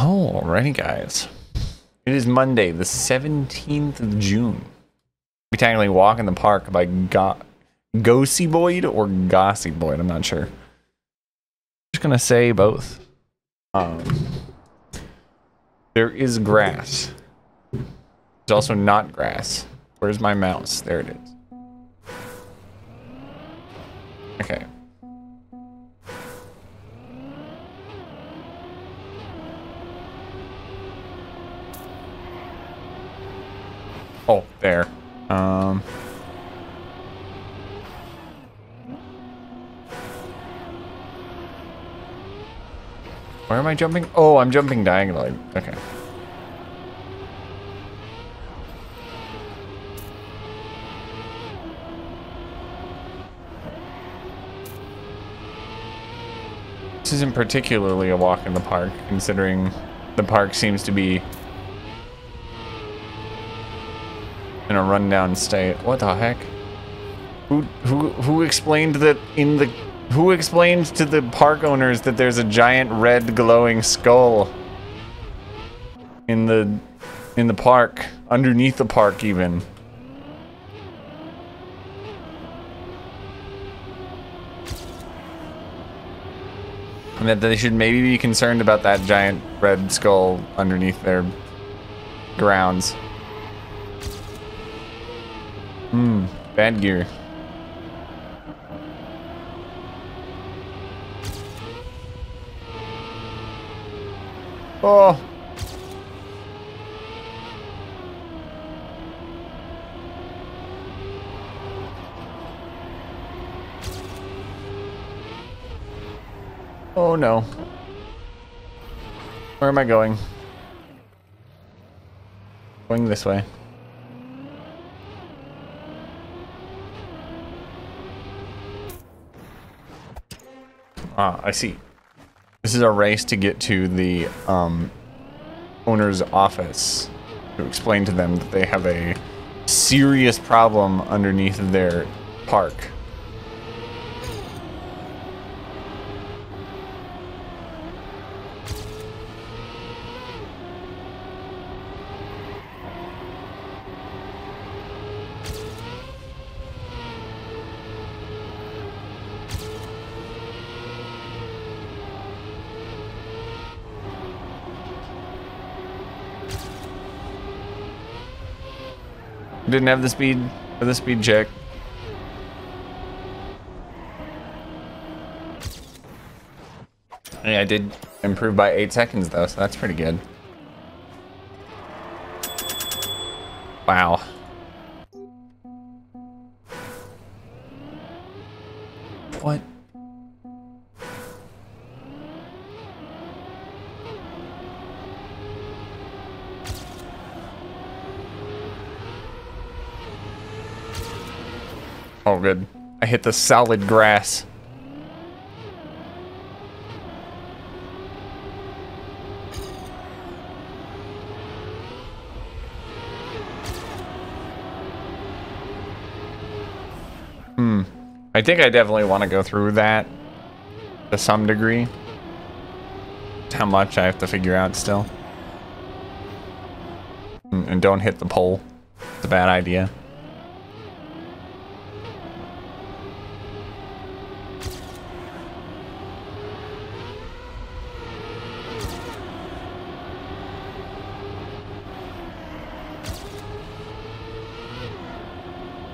Alrighty, guys. It is Monday, the 17th of June. We technically walk in the park by Go Gossy Boyd or Gossy Boyd. I'm not sure. just gonna say both. Um, there is grass. There's also not grass. Where's my mouse? There it is. Okay. Oh, there. Um. Where am I jumping? Oh, I'm jumping diagonally. Okay. This isn't particularly a walk in the park, considering the park seems to be in a rundown state. What the heck? Who who who explained that in the who explained to the park owners that there's a giant red glowing skull in the in the park, underneath the park even? And that they should maybe be concerned about that giant red skull underneath their grounds. Hmm, bad gear. Oh. Oh no. Where am I going? Going this way. Ah, I see. This is a race to get to the um, owner's office to explain to them that they have a serious problem underneath their park. Didn't have the speed for the speed check. Yeah, I did improve by eight seconds though, so that's pretty good. Wow. Hit the solid grass. Hmm. I think I definitely want to go through that to some degree. How much I have to figure out still. And don't hit the pole. It's a bad idea.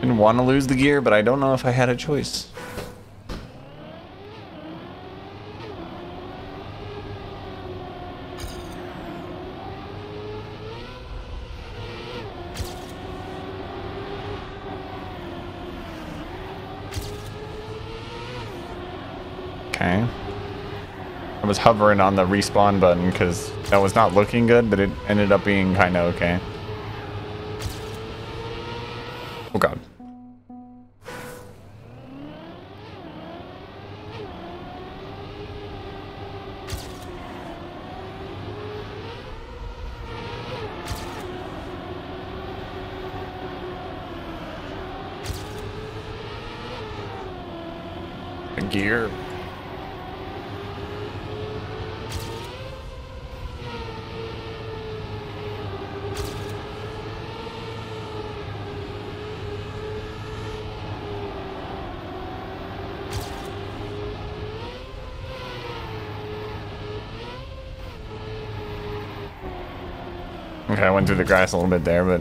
Didn't want to lose the gear, but I don't know if I had a choice. Okay. I was hovering on the respawn button because that was not looking good, but it ended up being kind of okay. gear. Okay, I went through the grass a little bit there, but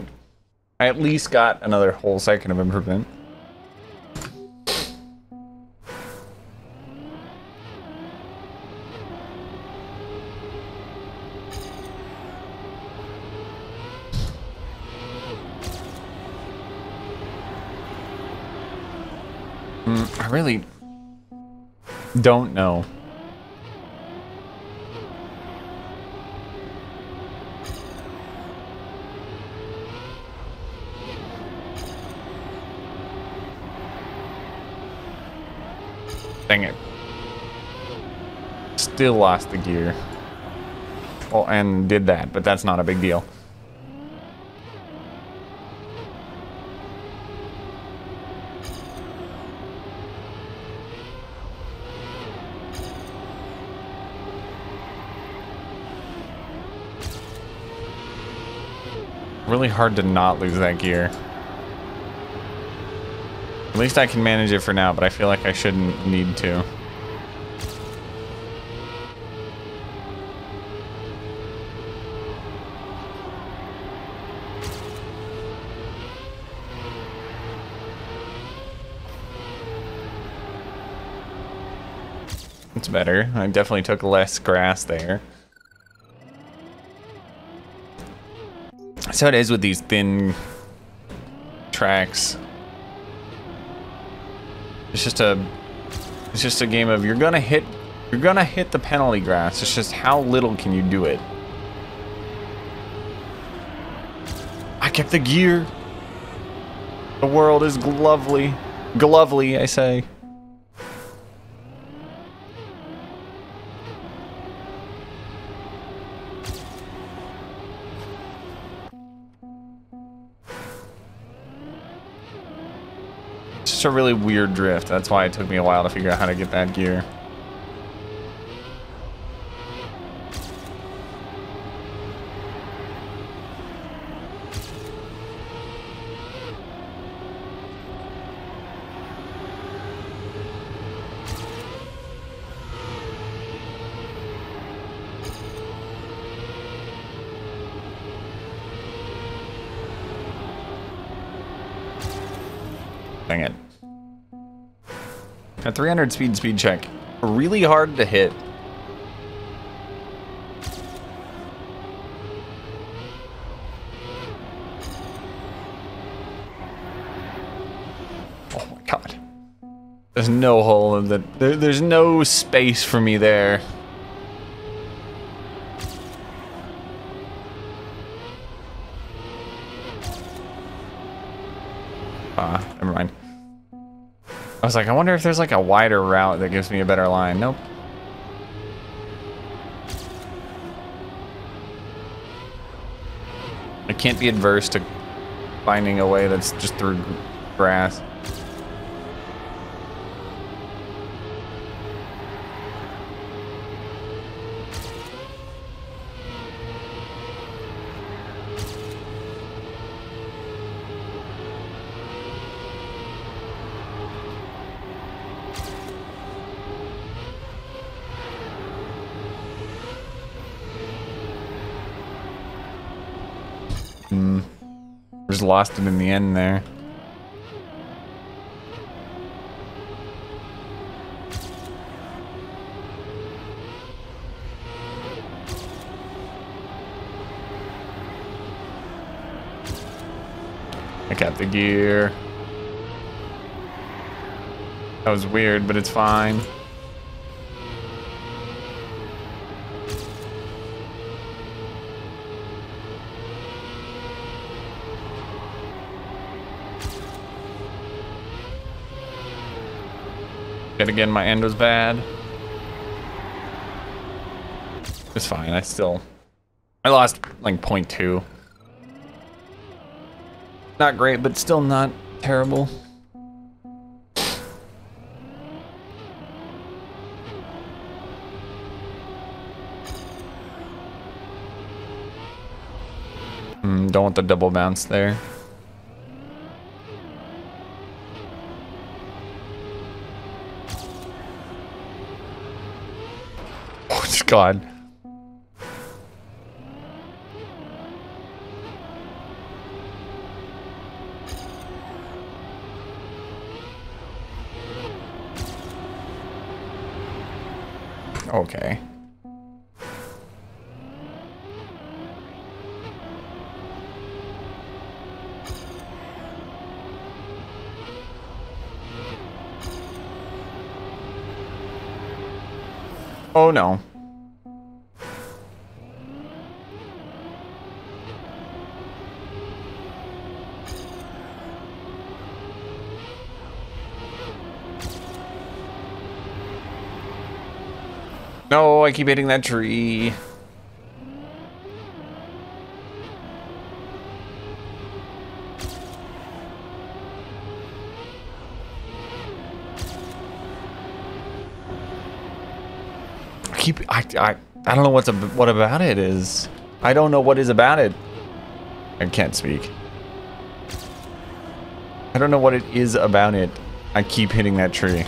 I at least got another whole second of improvement. I really don't know. Dang it. Still lost the gear. Well, and did that, but that's not a big deal. Really hard to not lose that gear. At least I can manage it for now, but I feel like I shouldn't need to. It's better. I definitely took less grass there. So it is with these thin tracks. It's just a it's just a game of you're gonna hit you're gonna hit the penalty grass. It's just how little can you do it. I kept the gear. The world is lovely. Glovely, I say. A really weird drift. That's why it took me a while to figure out how to get that gear. Dang it. A 300 speed speed check. Really hard to hit. Oh my god. There's no hole in the... There, there's no space for me there. I was like, I wonder if there's like a wider route that gives me a better line. Nope. I can't be adverse to finding a way that's just through grass. Just lost it in the end there. I got the gear. That was weird, but it's fine. Yet again, my end was bad. It's fine, I still... I lost, like, 0.2. Not great, but still not terrible. Mm, don't want the double bounce there. gone. Okay. Oh no. I keep hitting that tree. I keep I I I don't know what's a, what about it is. I don't know what is about it. I can't speak. I don't know what it is about it. I keep hitting that tree.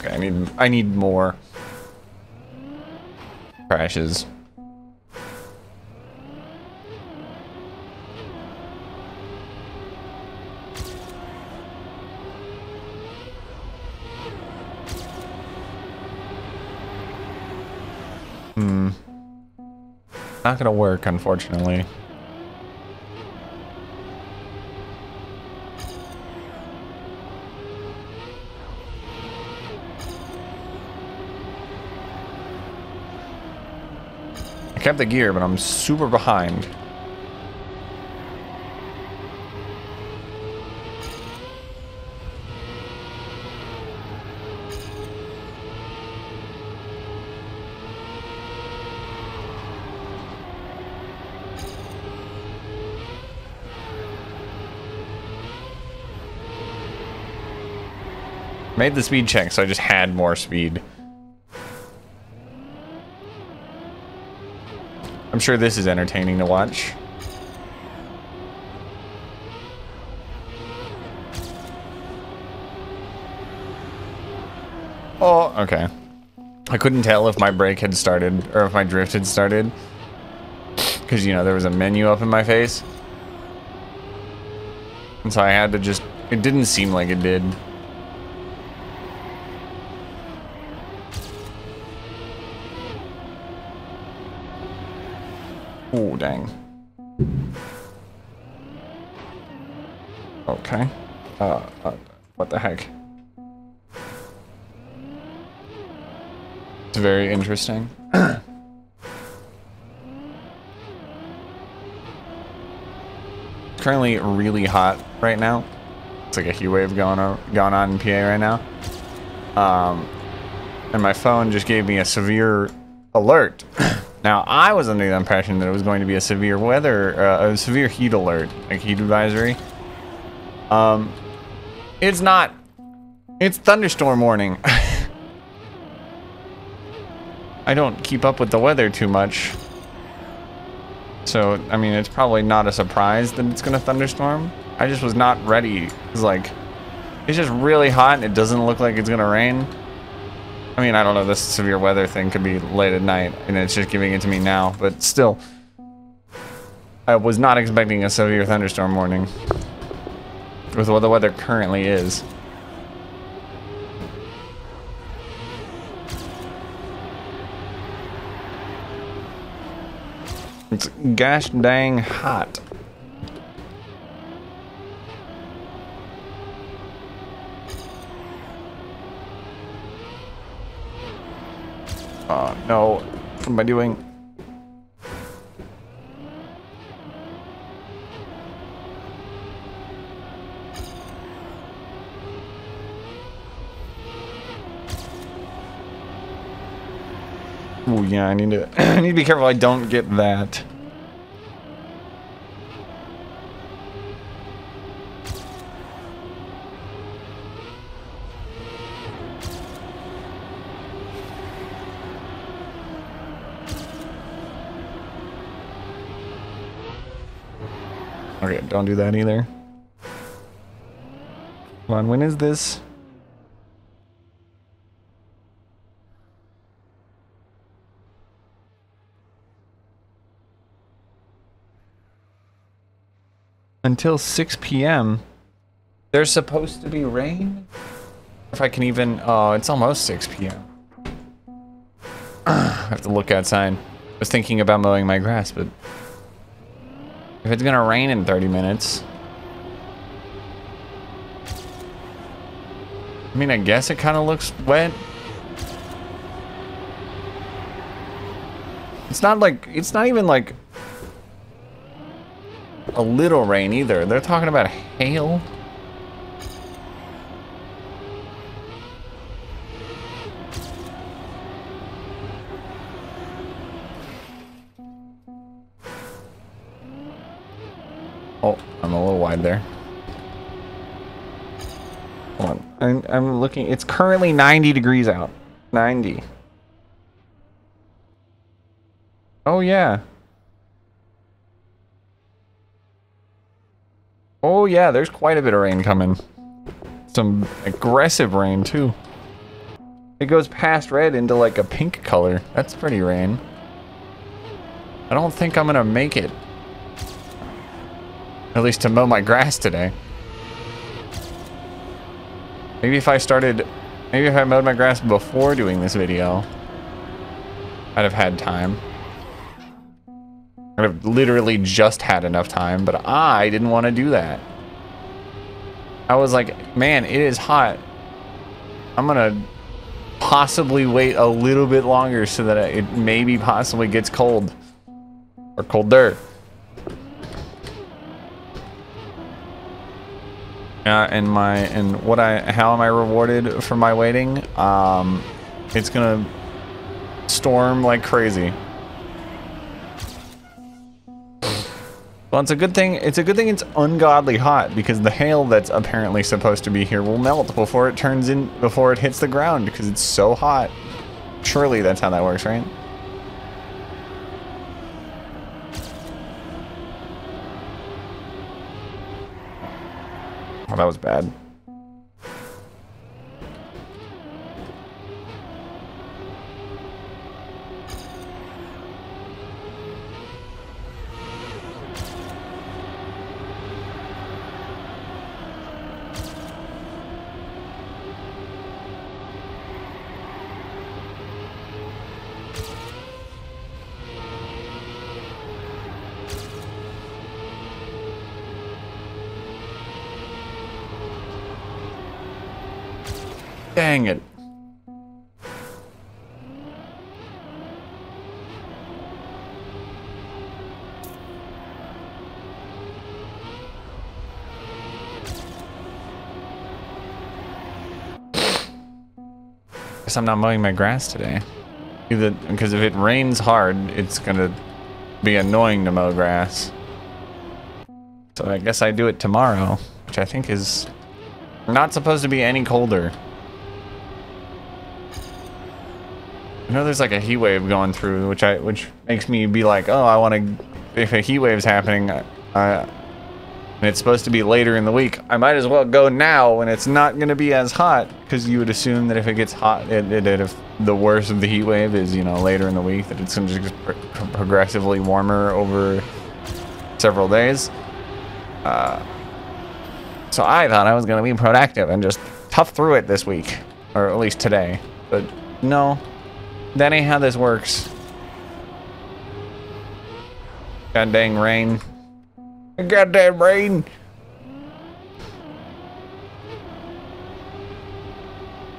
Okay, I need I need more crashes. Hmm. Not gonna work, unfortunately. Kept the gear, but I'm super behind. Made the speed check, so I just had more speed. I'm sure this is entertaining to watch. Oh, okay. I couldn't tell if my brake had started or if my drift had started. Because, you know, there was a menu up in my face. And so I had to just... It didn't seem like it did. Dang. Okay. Uh, uh, what the heck? It's very interesting. Currently really hot right now. It's like a heat wave going on, going on in PA right now. Um, and my phone just gave me a severe alert. Now, I was under the impression that it was going to be a severe weather, uh, a severe heat alert, like heat advisory. Um, it's not. It's thunderstorm warning. I don't keep up with the weather too much. So, I mean, it's probably not a surprise that it's going to thunderstorm. I just was not ready. It's like, it's just really hot and it doesn't look like it's going to rain. I mean, I don't know, this severe weather thing could be late at night, and it's just giving it to me now, but still. I was not expecting a severe thunderstorm warning. With what the weather currently is. It's gosh dang hot. Oh, no. What am I doing? Oh yeah, I need to I need to be careful I don't get that. Don't do that either. Come on, when is this? Until 6 p.m. There's supposed to be rain? If I can even... Oh, it's almost 6 p.m. I have to look outside. I was thinking about mowing my grass, but... If it's gonna rain in 30 minutes... I mean, I guess it kind of looks wet. It's not like... It's not even like... A little rain either. They're talking about hail. I'm, looking. It's currently 90 degrees out. 90. Oh, yeah. Oh, yeah, there's quite a bit of rain coming. Some aggressive rain, too. It goes past red into like a pink color. That's pretty rain. I don't think I'm gonna make it. At least to mow my grass today. Maybe if I started... Maybe if I mowed my grass before doing this video, I'd have had time. I'd have literally just had enough time, but I didn't want to do that. I was like, man, it is hot. I'm gonna possibly wait a little bit longer so that it maybe possibly gets cold. Or colder. Uh, and my and what I how am I rewarded for my waiting? Um, it's gonna storm like crazy. Well, it's a good thing. It's a good thing it's ungodly hot because the hail that's apparently supposed to be here will melt before it turns in before it hits the ground because it's so hot. Surely that's how that works, right? That was bad. Dang it. Guess I'm not mowing my grass today. Either because if it rains hard, it's gonna be annoying to mow grass. So I guess I do it tomorrow, which I think is not supposed to be any colder. I know there's like a heat wave going through, which I which makes me be like, oh, I want to. If a heat wave's happening, uh, and it's supposed to be later in the week, I might as well go now when it's not going to be as hot, because you would assume that if it gets hot, it, it, it, if the worst of the heat wave is you know later in the week, that it's going to just get progressively warmer over several days. Uh, so I thought I was going to be productive and just tough through it this week, or at least today, but no, that ain't how this works. God dang rain. God damn rain.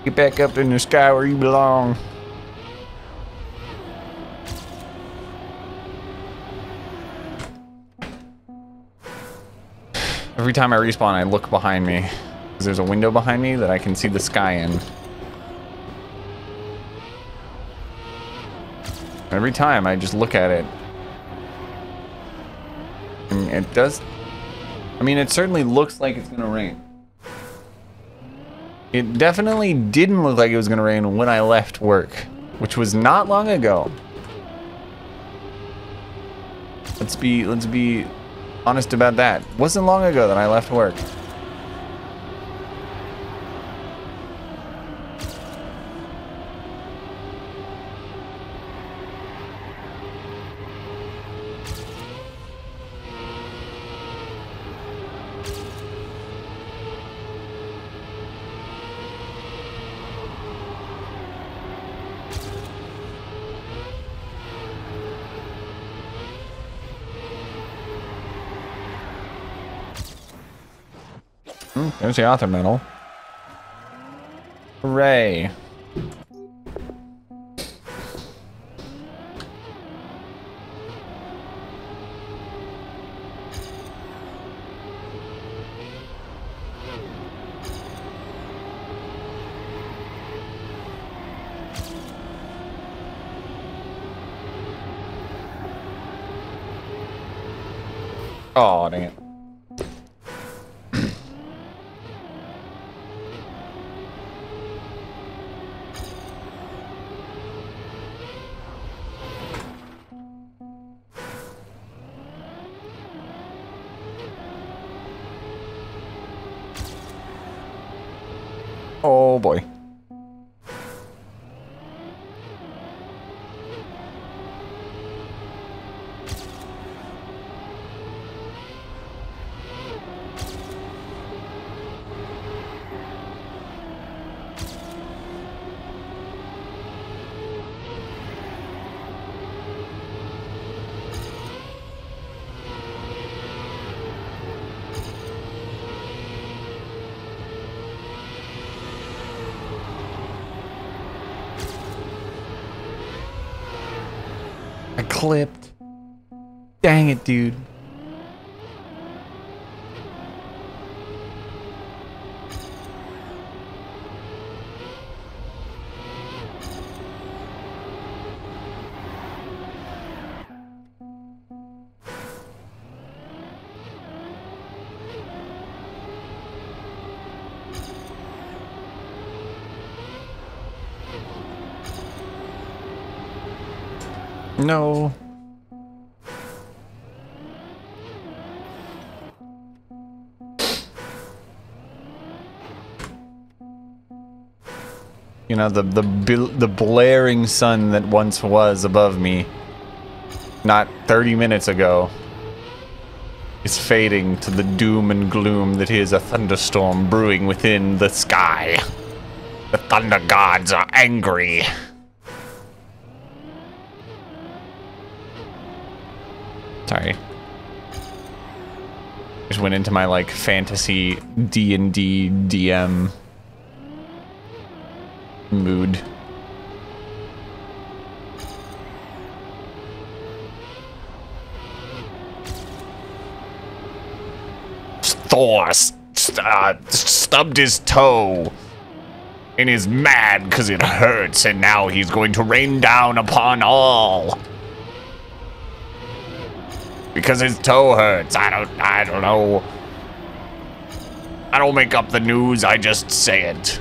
Get back up in the sky where you belong. Every time I respawn, I look behind me. There's a window behind me that I can see the sky in. Every time I just look at it. And it does... I mean, it certainly looks like it's going to rain. It definitely didn't look like it was going to rain when I left work, which was not long ago. Let's be let's be honest about that. Wasn't long ago that I left work. There's the author medal. Hooray. Oh, dang it. I clipped. Dang it, dude. No. You know, the the the blaring sun that once was above me not 30 minutes ago is fading to the doom and gloom that is a thunderstorm brewing within the sky. The thunder gods are angry. Sorry. Just went into my like fantasy D and D DM mood. Thor st- uh, stubbed his toe and is mad because it hurts, and now he's going to rain down upon all because his toe hurts. I don't I don't know. I don't make up the news, I just say it.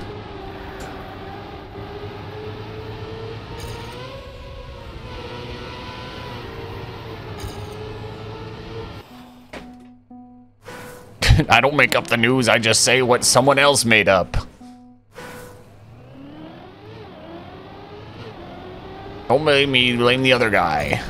I don't make up the news, I just say what someone else made up. Don't blame me, blame the other guy.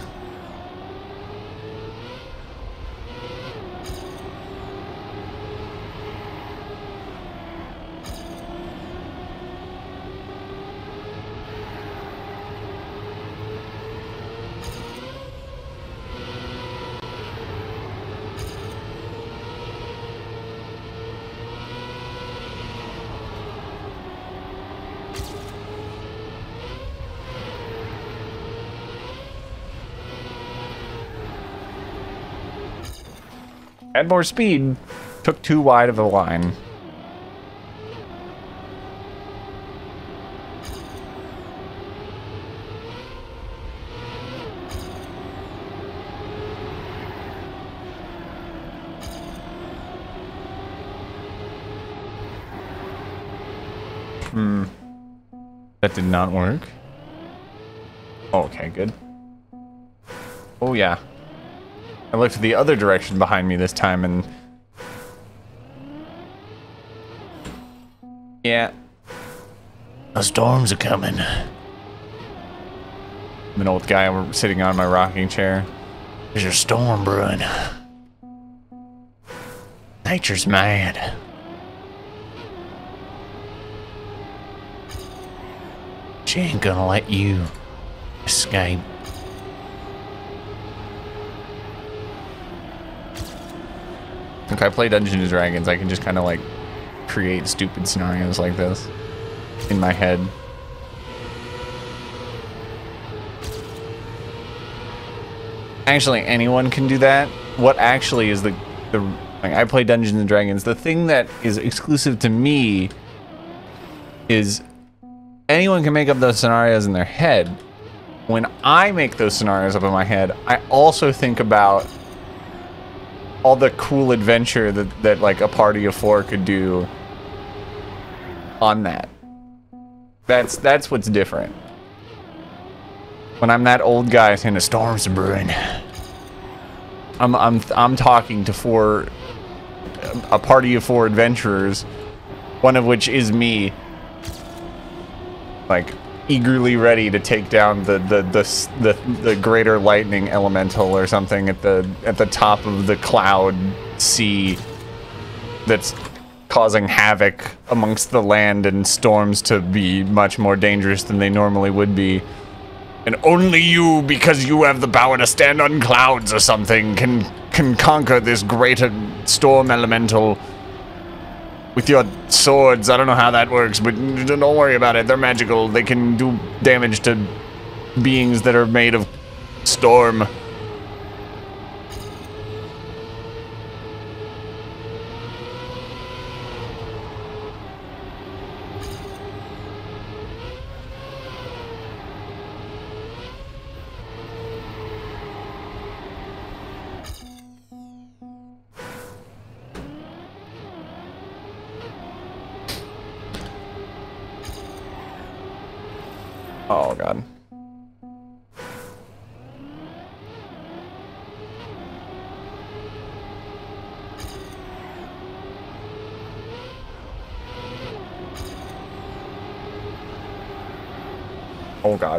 Add more speed. Took too wide of a line. Hmm. That did not work. Okay, good. Oh yeah. I looked the other direction behind me this time and... Yeah. The storms are coming. I'm an old guy sitting on my rocking chair. There's a storm brewing. Nature's mad. She ain't gonna let you escape. If I play Dungeons and Dragons, I can just kind of like create stupid scenarios like this in my head. Actually, anyone can do that. What actually is the the like I play Dungeons and Dragons. The thing that is exclusive to me is anyone can make up those scenarios in their head. When I make those scenarios up in my head, I also think about all the cool adventure that, that like a party of four could do on that. That's that's what's different. When I'm that old guy saying the storms brewing, I'm I'm I'm talking to four a party of four adventurers, one of which is me, like eagerly ready to take down the the the the, the greater lightning elemental or something at the at the top of the cloud sea that's causing havoc amongst the land and storms to be much more dangerous than they normally would be. And only you, because you have the power to stand on clouds or something, can can conquer this greater storm elemental with your swords. I don't know how that works, but don't worry about it. They're magical. They can do damage to beings that are made of storm.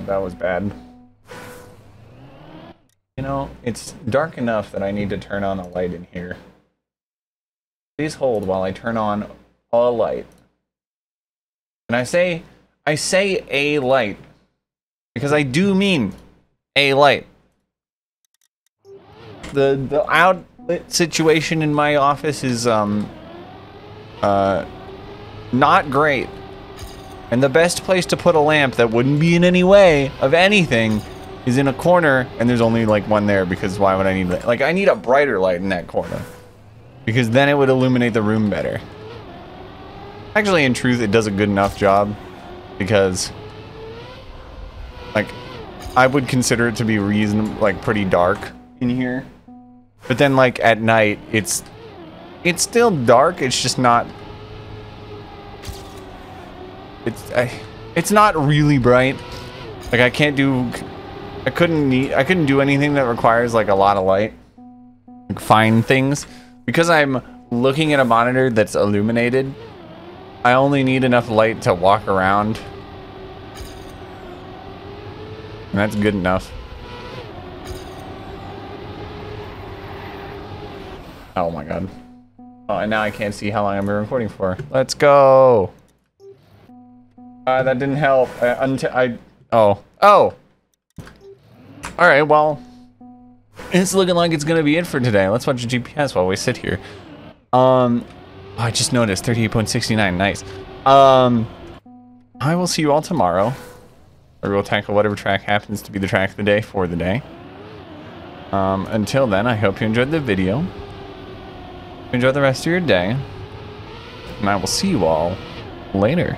God, that was bad. You know, it's dark enough that I need to turn on a light in here. Please hold while I turn on a light. And I say, I say a light because I do mean a light. The the outlet situation in my office is um uh not great. And the best place to put a lamp that wouldn't be in any way of anything is in a corner and there's only like one there because why would I need that? Like I need a brighter light in that corner. Because then it would illuminate the room better. Actually, in truth, it does a good enough job because like, I would consider it to be reason like pretty dark in here. But then like at night, it's it's still dark. It's just not. It's I, it's not really bright. Like I can't do. I couldn't need. I couldn't do anything that requires like a lot of light. Like fine things because I'm looking at a monitor that's illuminated. I only need enough light to walk around and that's good enough. Oh my god. Oh, and now I can't see how long I've been recording for. Let's go! Uh, that didn't help. Uh, until I... Oh. Oh! Alright, well... It's looking like it's gonna be it for today. Let's watch the GPS while we sit here. Um... Oh, I just noticed. 38.69. Nice. Um... I will see you all tomorrow or we'll tackle whatever track happens to be the track of the day for the day. Um, until then, I hope you enjoyed the video. Enjoy the rest of your day. And I will see you all later.